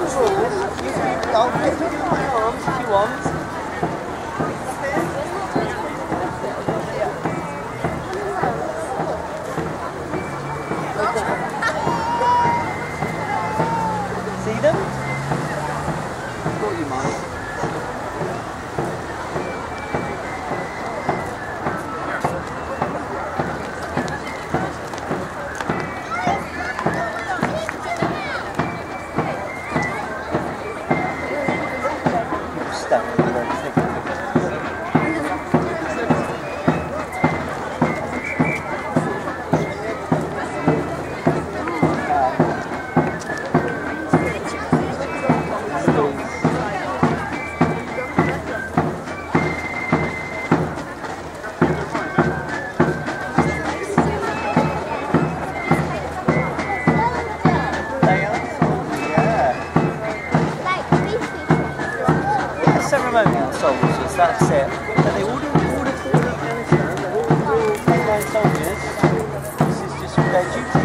controls. Don't get in my arms if you want. Okay. ceremonial soldiers, that's it. And they all do all the Afghanistan, they all, all, all soldiers. This is just their duty.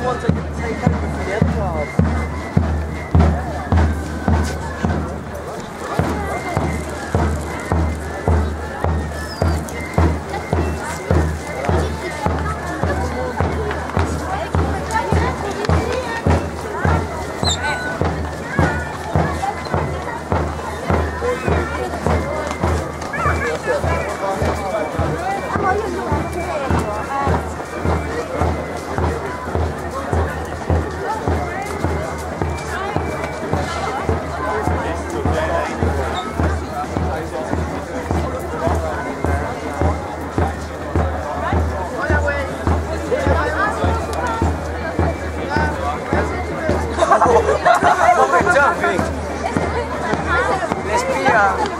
the ones that can take 진짜.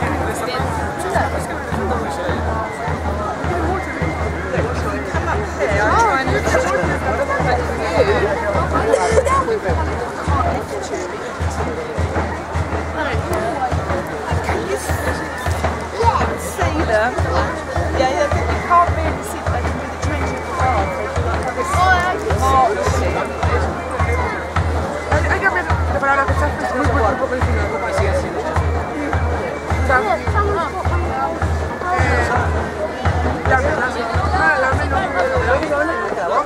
I'm not there. I'm trying to.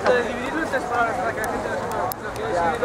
Dividido en tres palabras para que haya que hacer una.